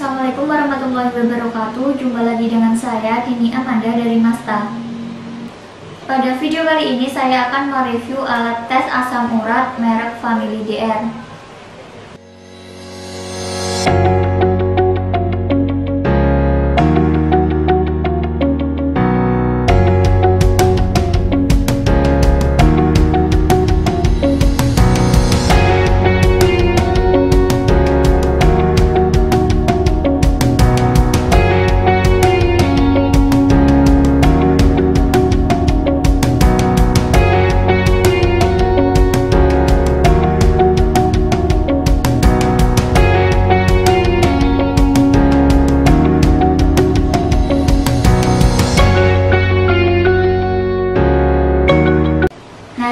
Assalamualaikum warahmatullahi wabarakatuh. Jumpa lagi dengan saya Tini Amanda dari Masta. Pada video kali ini saya akan mereview alat tes asam urat merek Family DR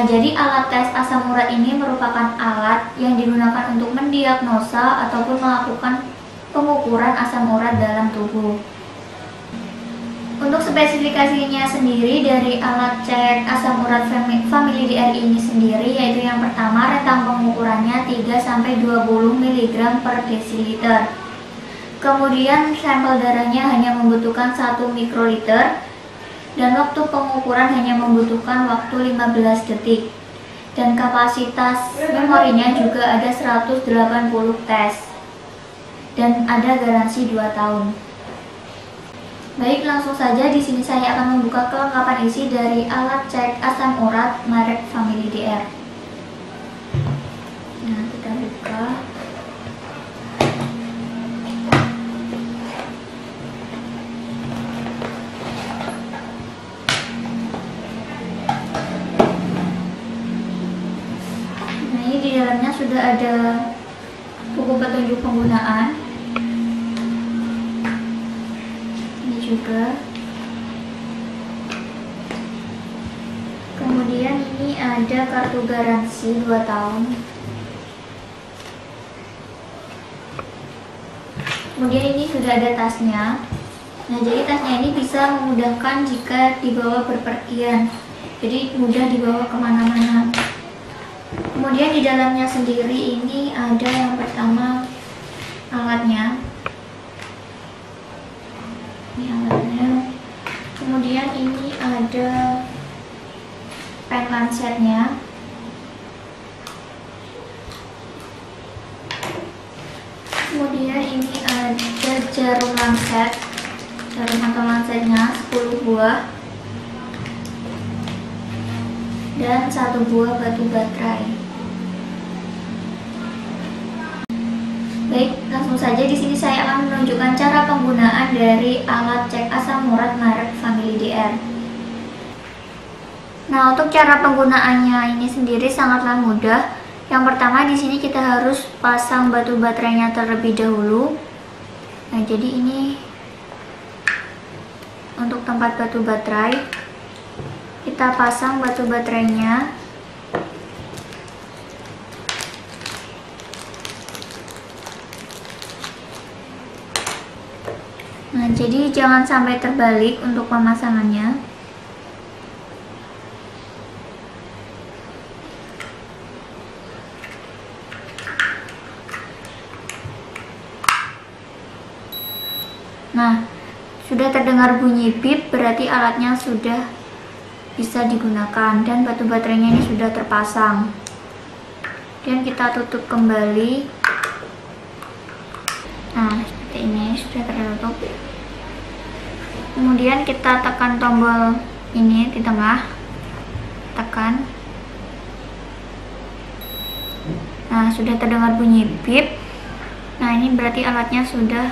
jadi alat tes asam urat ini merupakan alat yang digunakan untuk mendiagnosa ataupun melakukan pengukuran asam urat dalam tubuh. Untuk spesifikasinya sendiri dari alat cek asam urat Family DR ini sendiri yaitu yang pertama rentang pengukurannya 3 sampai 20 mg per desiliter. Kemudian sampel darahnya hanya membutuhkan 1 mikroliter dan waktu pengukuran hanya membutuhkan waktu 15 detik. Dan kapasitas memorinya juga ada 180 tes. Dan ada garansi 2 tahun. Baik langsung saja di sini saya akan membuka kelengkapan isi dari alat cek asam urat merek Family DR nah kita buka sudah ada buku petunjuk penggunaan. Ini juga. Kemudian ini ada kartu garansi 2 tahun. Kemudian ini sudah ada tasnya. Nah jadi tasnya ini bisa memudahkan jika dibawa berpergian. Jadi mudah dibawa ke mana-mana. Kemudian di dalamnya sendiri ini ada yang pertama alatnya. Ini alatnya. Kemudian ini ada pen lancetnya. Kemudian ini ada jarum lancet. Jarum atau lancetnya 10 buah. Dan satu buah batu baterai. Baik, langsung saja di sini saya akan menunjukkan cara penggunaan dari alat cek asam urat merek Family DR. Nah, untuk cara penggunaannya ini sendiri sangatlah mudah. Yang pertama di sini kita harus pasang batu baterainya terlebih dahulu. Nah, jadi ini untuk tempat batu baterai. Kita pasang batu baterainya Nah, jadi jangan sampai terbalik untuk pemasangannya. Nah, sudah terdengar bunyi bip berarti alatnya sudah bisa digunakan dan batu baterainya ini sudah terpasang. Dan kita tutup kembali. Nah, seperti ini sudah tertutup kemudian kita tekan tombol ini di tengah. Tekan. Nah sudah terdengar bunyi bip nah ini berarti alatnya sudah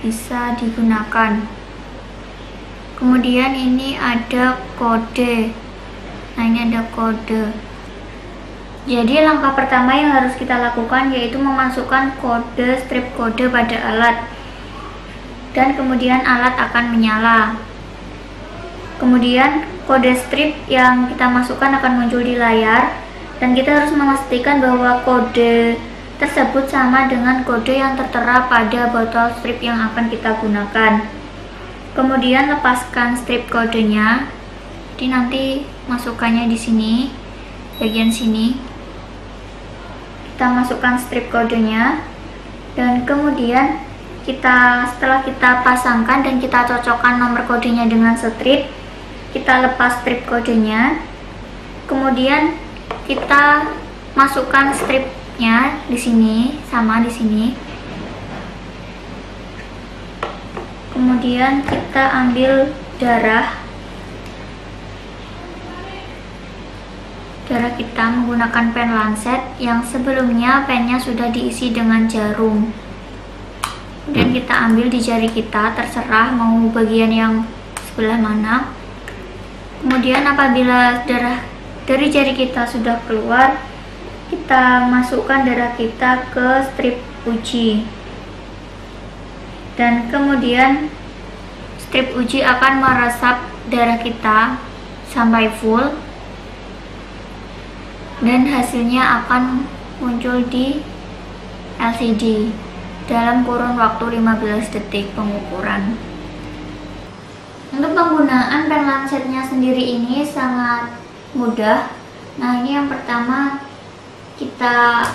bisa digunakan. Kemudian ini ada kode. Nah ini ada kode. Jadi langkah pertama yang harus kita lakukan yaitu memasukkan kode strip kode pada alat dan kemudian alat akan menyala. Kemudian kode strip yang kita masukkan akan muncul di layar dan kita harus memastikan bahwa kode tersebut sama dengan kode yang tertera pada botol strip yang akan kita gunakan. Kemudian lepaskan strip kodenya. Jadi nanti masukkannya di sini, bagian sini kita masukkan strip kodenya dan kemudian kita setelah kita pasangkan dan kita cocokkan nomor kodenya dengan strip kita lepas strip kodenya. Kemudian kita masukkan stripnya di sini sama di sini. Kemudian kita ambil darah. Darah kita menggunakan pen lancet yang sebelumnya pennya sudah diisi dengan jarum dan kita ambil di jari kita terserah mau bagian yang sebelah mana. Kemudian apabila darah dari jari kita sudah keluar kita masukkan darah kita ke strip uji. Dan kemudian strip uji akan meresap darah kita sampai full dan hasilnya akan muncul di LCD dalam kurun waktu 15 detik pengukuran. Untuk penggunaan pen lancetnya sendiri ini sangat mudah. Nah, ini yang pertama kita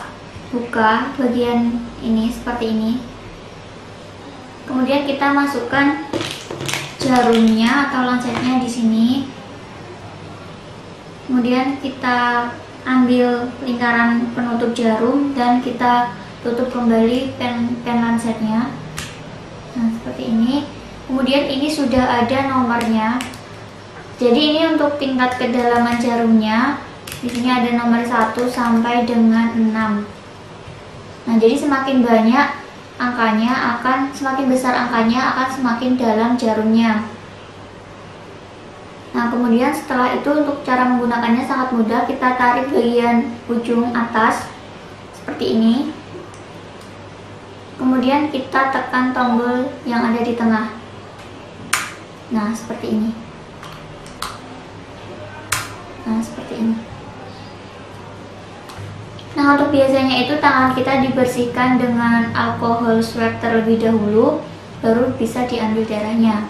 buka bagian ini seperti ini. Kemudian kita masukkan jarumnya atau lancetnya di sini. Kemudian kita ambil lingkaran penutup jarum dan kita tutup kembali pen, pen lancetnya. Nah seperti ini. Kemudian ini sudah ada nomornya. Jadi ini untuk tingkat kedalaman jarumnya di sini ada nomor 1 sampai dengan 6 nah jadi semakin banyak angkanya akan semakin besar angkanya akan semakin dalam jarumnya. Nah kemudian setelah itu untuk cara menggunakannya sangat mudah. Kita tarik bagian ujung atas seperti ini kemudian kita tekan tombol yang ada di tengah. Nah seperti ini. Nah seperti ini. Nah untuk biasanya itu tangan kita dibersihkan dengan alkohol swab terlebih dahulu baru bisa diambil darahnya.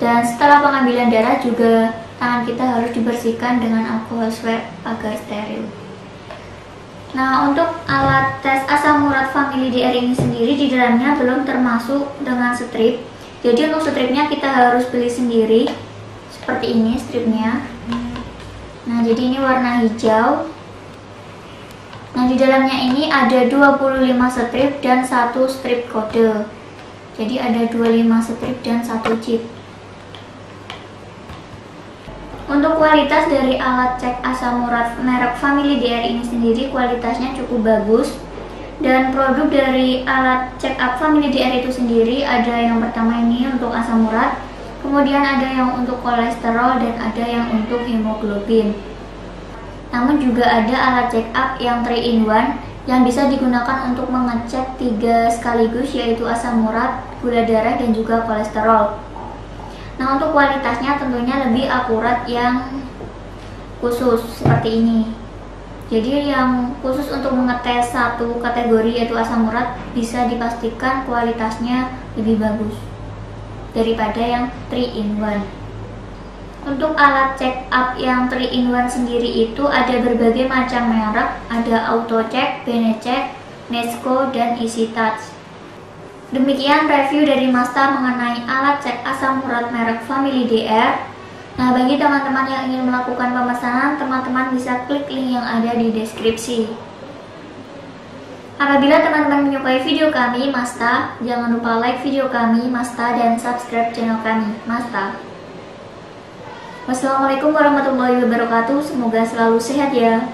Dan setelah pengambilan darah juga tangan kita harus dibersihkan dengan alkohol swab agar steril. Nah, untuk alat tes asam urat family DR ini sendiri di dalamnya belum termasuk dengan strip. Jadi untuk stripnya kita harus beli sendiri. Seperti ini stripnya. Nah, jadi ini warna hijau. Nah, di dalamnya ini ada 25 strip dan satu strip kode. Jadi ada 25 strip dan satu chip. Untuk kualitas dari alat cek asam urat merek Family DR ini sendiri kualitasnya cukup bagus dan produk dari alat check up Family DR itu sendiri ada yang pertama ini untuk asam urat, kemudian ada yang untuk kolesterol dan ada yang untuk hemoglobin. Namun juga ada alat check up yang 3 in 1 yang bisa digunakan untuk mengecek tiga sekaligus yaitu asam urat, gula darah dan juga kolesterol. Nah untuk kualitasnya tentunya lebih akurat yang khusus seperti ini. Jadi yang khusus untuk mengetes satu kategori yaitu asam urat bisa dipastikan kualitasnya lebih bagus daripada yang 3 in 1. Untuk alat check up yang 3 in 1 sendiri itu ada berbagai macam merek, ada AutoCheck, Benecek, Nesco, dan Easy Touch. Demikian review dari Masta mengenai alat cek asam urat merek Family DR. Nah, bagi teman-teman yang ingin melakukan pemesanan, teman-teman bisa klik link yang ada di deskripsi. Apabila teman-teman menyukai video kami, Masta, jangan lupa like video kami, Masta, dan subscribe channel kami, Masta. Wassalamualaikum warahmatullahi wabarakatuh, semoga selalu sehat ya.